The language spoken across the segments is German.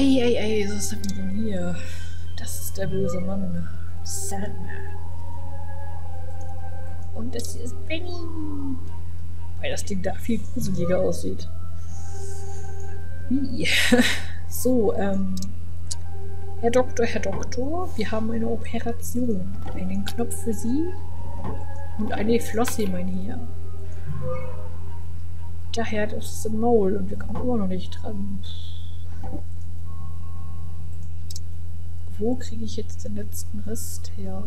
Ei, ei, ei, was wir denn hier? Das ist der böse Mann. Sandman. Und das hier ist Benny. Weil das Ding da viel gruseliger aussieht. Wie? So, ähm. Herr Doktor, Herr Doktor, wir haben eine Operation. Einen Knopf für Sie und eine Flosse, mein Herr. Daher das ist im Maul und wir kommen immer noch nicht dran. Wo kriege ich jetzt den letzten Rest her?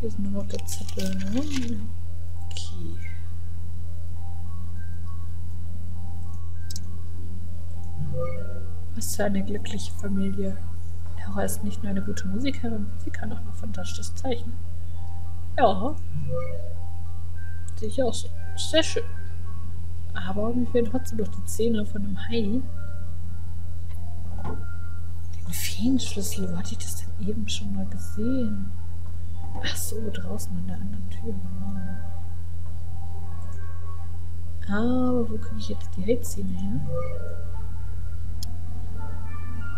Hier ist nur noch der Zettel, ne? Okay. Was für eine glückliche Familie. Laura ist nicht nur eine gute Musikerin, sie kann auch noch fantastisch zeichnen. Ja. Sehe ich auch so. Sehr schön. Aber mir fehlen trotzdem noch die Zähne von einem Hai. Den Feenschlüssel, wo hatte ich das denn eben schon mal gesehen? Ach so, draußen an der anderen Tür, genau. Aber wo kriege ich jetzt die Heizähne her?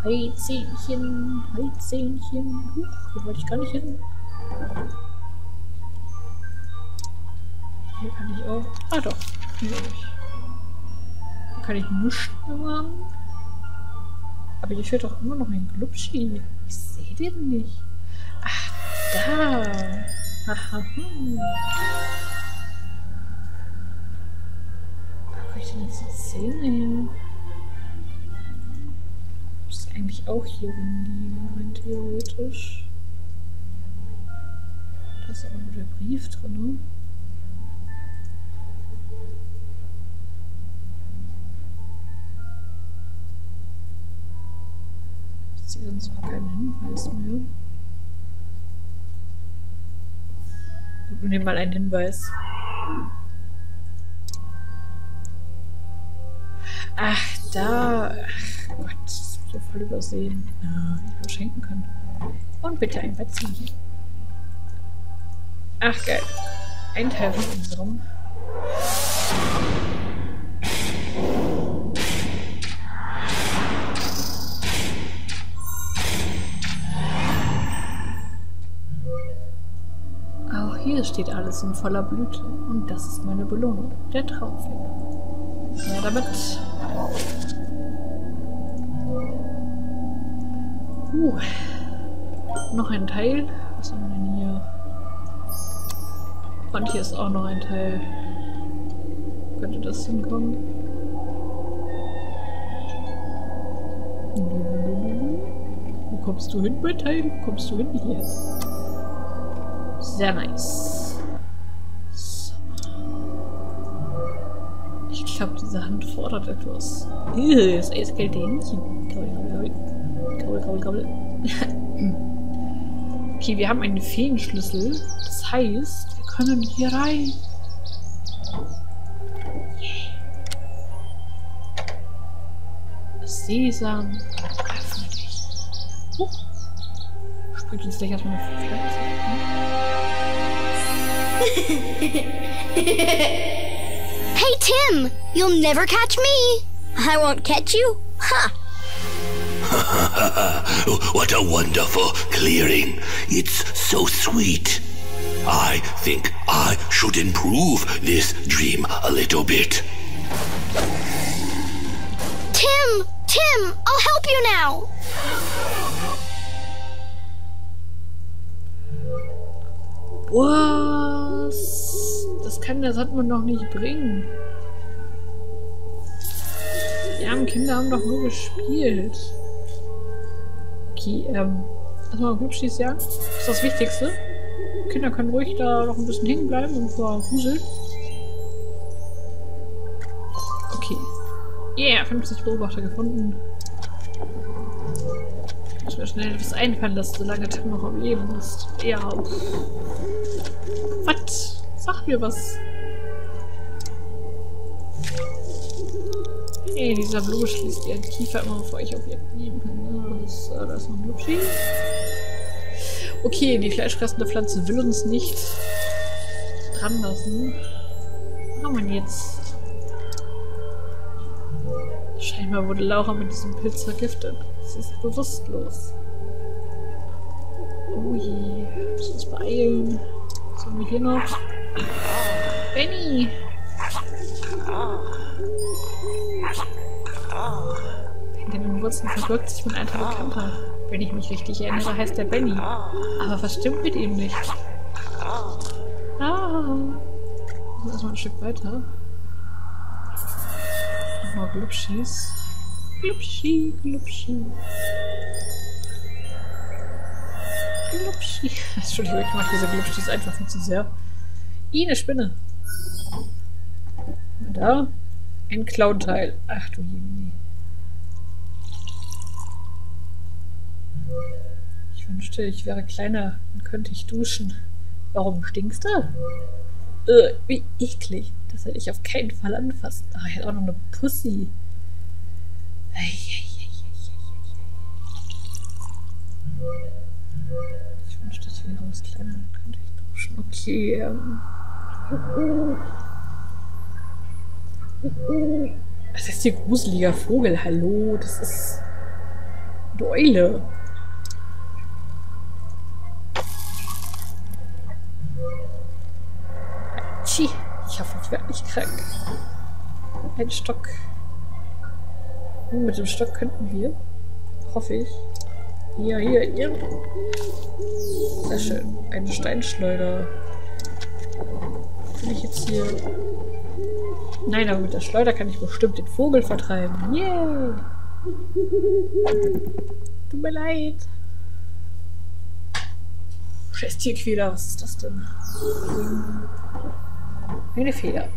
Heizähnchen, Heizähnchen. Huch, hier wollte ich gar nicht hin. Hier kann ich auch. Ah doch, hier kann ich nichts machen. Aber hier fehlt doch immer noch ein Glubschi. Ich sehe den nicht. Ach, da. Haha. hm. Wo krieg ich denn jetzt die Zähne her? Muss eigentlich auch hier rumliegen, theoretisch. Da ist aber nur der Brief drin. Ne? Sehe sonst auch keinen Hinweis mehr. Wir nehmen mal einen Hinweis. Ach, da. Ach Gott, das hab ich ja voll übersehen. Ja, ich verschenken können. Und bitte ein Bettchen. Ach, geil. Ein Teil von unserem. Hier steht alles in voller Blüte. Und das ist meine Belohnung. Der Traumfänger. Ja, damit. Uh. Noch ein Teil. Was haben wir denn hier? Und hier ist auch noch ein Teil. Könnte das hinkommen? Wo kommst du hin, mein Teil? Wo kommst du hin? Hier. Sehr nice. Ich glaube, diese Hand fordert etwas. Ugh, das eiskalte Händchen. Krabbel, krabbel. Krabbel, krabbel, krabbel. okay, wir haben einen Feenschlüssel. Das heißt, wir können hier rein. Sesam, öffne dich. Huch. Springt uns gleich erstmal eine Pflanze. Hey, Tim! You'll never catch me! I won't catch you? Ha! what a wonderful clearing. It's so sweet. I think I should improve this dream a little bit. Tim! Tim! I'll help you now! Was? Das kann der Sandmann noch nicht bringen. Die armen Kinder haben doch nur gespielt. Okay, ähm. Erstmal Glubschis jagen. Das ist das Wichtigste. Kinder können ruhig da noch ein bisschen hängen bleiben und verhuseln. Okay. Yeah, 50 Beobachter gefunden. Ich mir schnell etwas einfallen lassen, solange Tim noch am Leben ist. Ja. Was? Sag mir was. Hey, dieser Blume schließt ihren Kiefer immer, bevor ich Objekte nehmen kann. Das, äh, da ist noch ein Lupschi. Okay, die fleischfressende Pflanze will uns nicht dran lassen. Was haben wir denn jetzt? Scheinbar wurde Laura mit diesem Pilz vergiftet. Sie ist bewusstlos. Oh je, müssen uns beeilen. Was haben wir hier noch? Benny! Hinter den Wurzeln verbirgt sich mein alter Bekannter. Wenn ich mich richtig erinnere, heißt er Benny. Aber was stimmt mit ihm nicht? Ah! Erstmal ein Stück weiter. Nochmal Glubschis. Glubschi, Glubschi. Glubschi. Entschuldigung, ich mag diese Glubschis einfach viel zu sehr. I, eine Spinne. Und da. Ein Clown-Teil. Ach du Jemini. Ich wünschte, ich wäre kleiner und könnte ich duschen. Warum stinkst du? Äh, wie eklig. Das hätte ich auf keinen Fall anfassen. Ah, er hat auch noch eine Pussy. Ich wünschte, ich wäre was kleiner, dann könnte ich duschen. Okay, ähm. Das ist hier gruseliger Vogel. Hallo, das ist Eule. Tschi, ich hoffe, ich werde nicht krank. Ein Stock. Mit dem Stock könnten wir. Hoffe ich. Hier, hier, hier. Sehr schön. Eine Steinschleuder. Bin ich jetzt hier... Nein, aber mit der Schleuder kann ich bestimmt den Vogel vertreiben. Yay! Tut mir leid. Scheiß Tierquäler, was ist das denn? Eine Feder.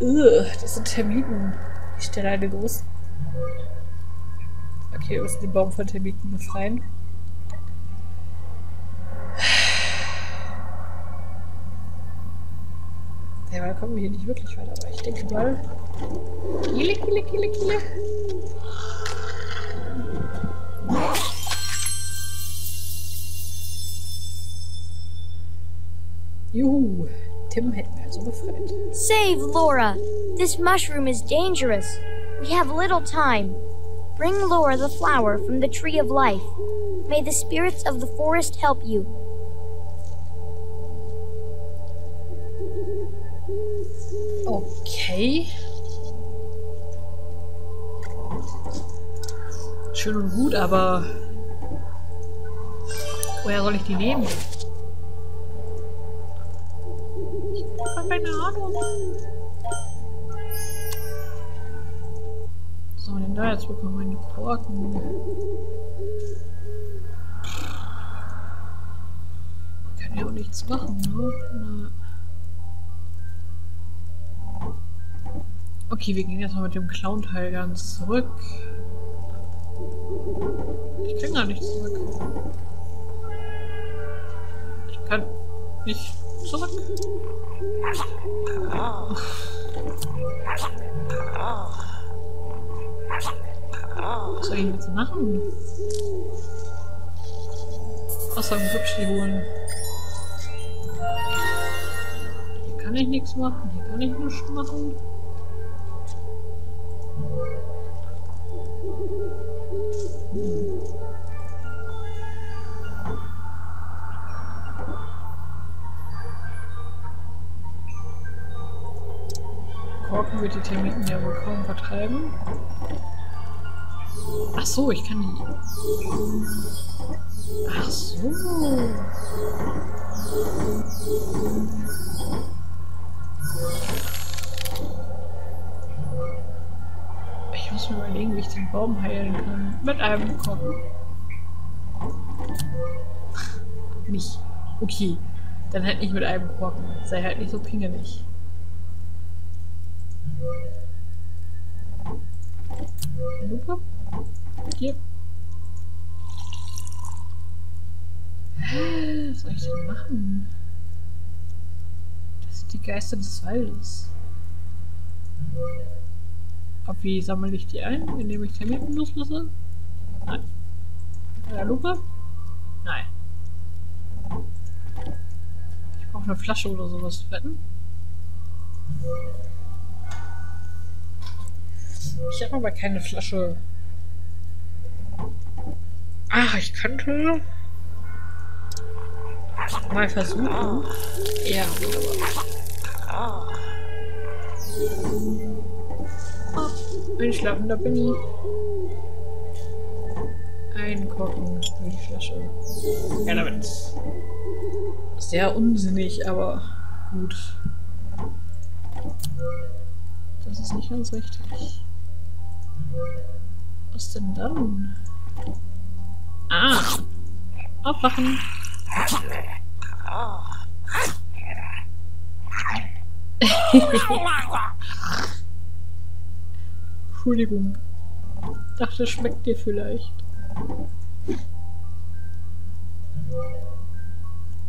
Ugh, das sind Termiten. Ich stelle eine große. Okay, wir müssen den Baum von Termiten befreien. Ja, mal kommen wir hier nicht wirklich weiter, aber ich denke mal. Juhu, Tim hätten wir also befreit. Save Laura! This mushroom is dangerous. We have little time. Bring Laura the flower from the tree of life. May the spirits of the forest help you. Okay. Schön und gut, aber woher soll ich die nehmen? Ich habe keine Ahnung. Was soll man denn da jetzt bekommen? Meine Korken. Man kann ja auch nichts machen, ne? Na. Okay, wir gehen jetzt mal mit dem Clown-Teil ganz zurück. Ich kann gar nicht zurück. Ich kann nicht zurück. Was soll ich jetzt machen? Außer einen Glubschi holen. Hier kann ich nichts machen, hier kann ich nichts machen. Korken wird die Termiten ja wohl kaum vertreiben. Ach so, ich kann die... Ach so. Muss mir überlegen, wie ich den Baum heilen kann. Mit einem Korken. Nicht. Okay. Dann halt nicht mit einem Korken. Sei halt nicht so pingelig. Lupe? Hier. Was soll ich denn machen? Das sind die Geister des Waldes. Ab wie sammle ich die ein? Indem ich Termiten loslasse? Nein. Mit einer Lupe? Nein. Ich brauche eine Flasche oder sowas. Wetten? Ich habe aber keine Flasche. Ach, ich könnte mal versuchen. Ja, wunderbar. Oh, ein schlafender Benny. Einkorken in die Flasche. Ja, damit. Sehr unsinnig, aber gut. Das ist nicht ganz richtig. Was denn dann? Ah! Aufwachen! Entschuldigung. Dachte, schmeckt dir vielleicht.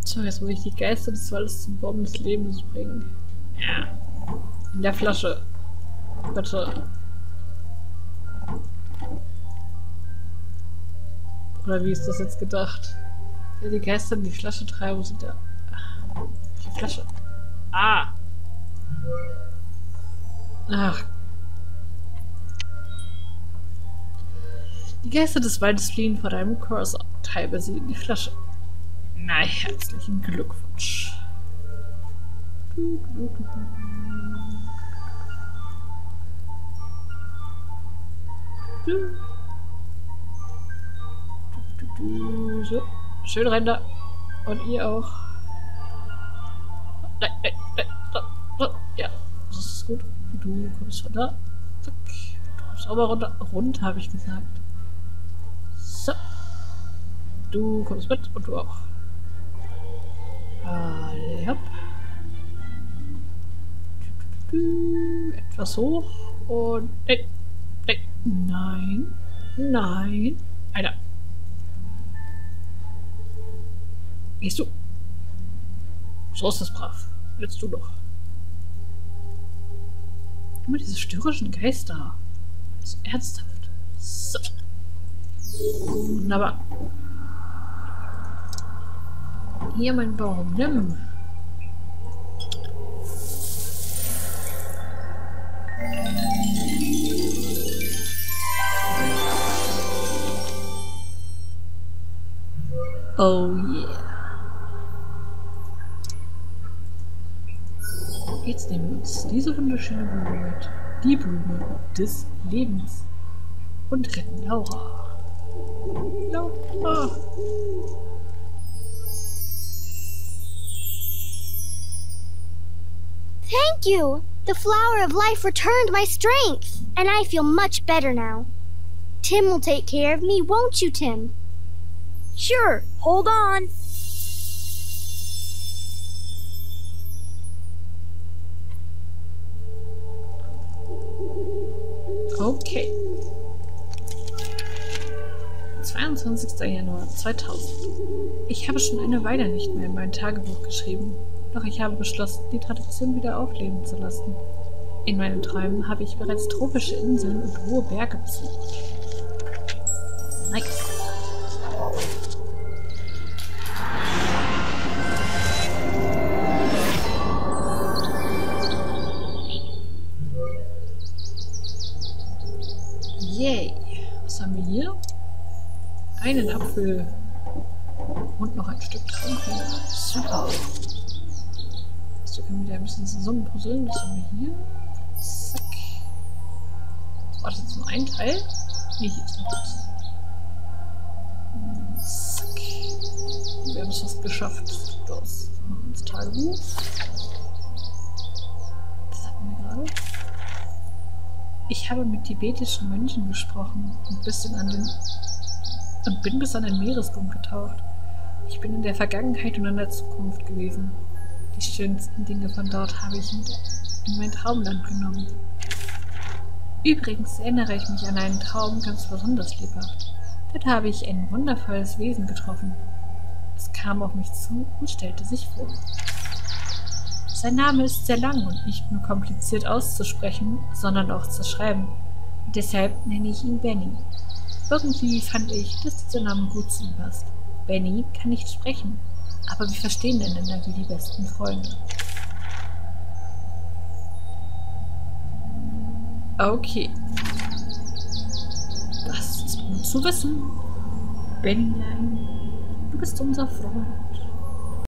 So, jetzt muss ich die Geister des Waldes zum Baum des Lebens bringen. Ja. In der Flasche. Bitte. Oder wie ist das jetzt gedacht? Ja, die Geister in die Flasche treiben sind da. Die Flasche. Ah! Ach. Die Geister des Waldes fliehen vor deinem Cursor. Treibe sie in die Flasche. Na, herzlichen Glückwunsch. So, schön rein da. Und ihr auch. Nein, nein, nein, da, da. Ja, das ist gut. Du kommst von da. Zack. Du kommst auch mal runter. Runter, habe ich gesagt. Du kommst mit und du auch. Alle hopp. Etwas hoch und. Nein. Nein. Nein. Alter. Gehst du? So ist das brav. Willst du doch. Immer diese störrischen Geister. Das ist ernsthaft. So. Wunderbar. Hier mein Baum. Nimm. Oh yeah. Jetzt nehmen wir uns diese wunderschöne Blume mit. Die Blume des Lebens. Und retten Laura. Laura. Thank you! The flower of life returned my strength, and I feel much better now. Tim will take care of me, won't you, Tim? Sure, hold on. Okay. 22. Januar 2000. Ich habe schon eine Weile nicht mehr in mein Tagebuch geschrieben, doch ich habe beschlossen, die Tradition wieder aufleben zu lassen. In meinen Träumen habe ich bereits tropische Inseln und hohe Berge besucht. Nice. Yay. Was haben wir hier? Einen Apfel. Und noch ein Stück Traumkuchen. Super. So können wir wieder ein bisschen zusammenpuzzeln. Was haben wir hier? Zack. War das jetzt nur ein Teil? Nee, hier ist noch was. Zack. Wir haben es fast geschafft. Das ins Tagebuch. Was hatten wir gerade? Ich habe mit tibetischen Mönchen gesprochen und bisschen an den und bin bis an den Meeresgrund getaucht. Ich bin in der Vergangenheit und in der Zukunft gewesen. Die schönsten Dinge von dort habe ich in, in mein Traumland genommen. Übrigens erinnere ich mich an einen Traum ganz besonders lebhaft. Dort habe ich ein wundervolles Wesen getroffen. Es kam auf mich zu und stellte sich vor. Sein Name ist sehr lang und nicht nur kompliziert auszusprechen, sondern auch zu schreiben. Deshalb nenne ich ihn Benny. Irgendwie fand ich, dass dieser Name gut zu ihm passt. Benny kann nicht sprechen, aber wie verstehen denn immer die, die besten Freunde? Okay. Das ist gut zu wissen. Benjamin, du bist unser Freund.